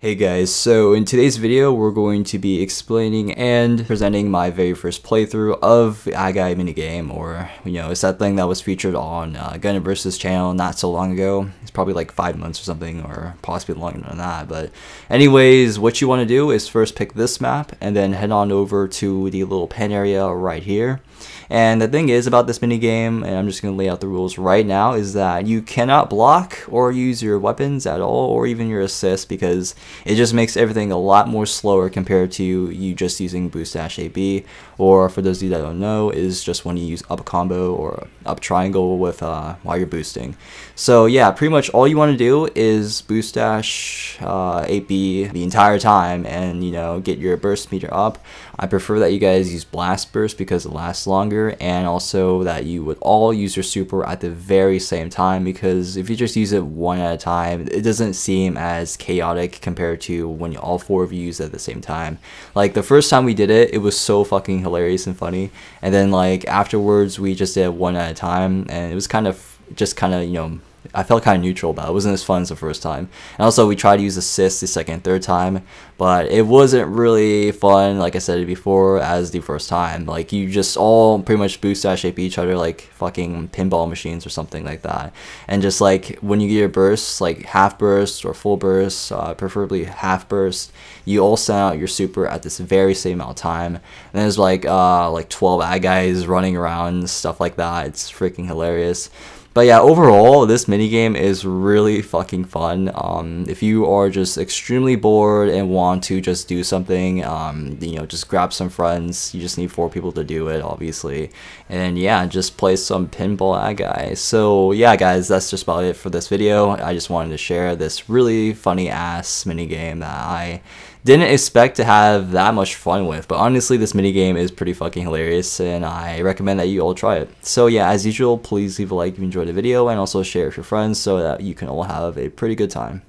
Hey guys, so in today's video we're going to be explaining and presenting my very first playthrough of the Acguy minigame or you know it's that thing that was featured on uh, Gun Versus channel not so long ago. It's probably like 5 months or something or possibly longer than that but anyways what you want to do is first pick this map and then head on over to the little pen area right here and the thing is about this mini game, and I'm just going to lay out the rules right now, is that you cannot block or use your weapons at all, or even your assist, because it just makes everything a lot more slower compared to you just using boost dash AB, or for those of you that don't know, is just when you use up combo or up triangle with uh, while you're boosting. So yeah, pretty much all you want to do is boost dash uh, AB the entire time, and you know get your burst meter up. I prefer that you guys use blast burst because it lasts longer and also that you would all use your super at the very same time because if you just use it one at a time it doesn't seem as chaotic compared to when all four of you use it at the same time. Like the first time we did it it was so fucking hilarious and funny. And then like afterwards we just did one at a time and it was kind of just kind of you know I felt kind of neutral about it. It wasn't as fun as the first time. And also, we tried to use assist the second third time, but it wasn't really fun, like I said before, as the first time. Like, you just all pretty much boost dash shape each other like fucking pinball machines or something like that. And just like when you get your bursts, like half burst or full burst, uh, preferably half burst, you all send out your super at this very same amount of time. And there's like uh, like 12 Acguys running around, stuff like that. It's freaking hilarious. But yeah, overall, this minigame is really fucking fun. Um, if you are just extremely bored and want to just do something, um, you know, just grab some friends. You just need four people to do it, obviously. And yeah, just play some pinball Acguys. So yeah, guys, that's just about it for this video. I just wanted to share this really funny ass minigame that I didn't expect to have that much fun with, but honestly, this mini game is pretty fucking hilarious, and I recommend that you all try it. So yeah, as usual, please leave a like if you enjoyed the video, and also share with your friends so that you can all have a pretty good time.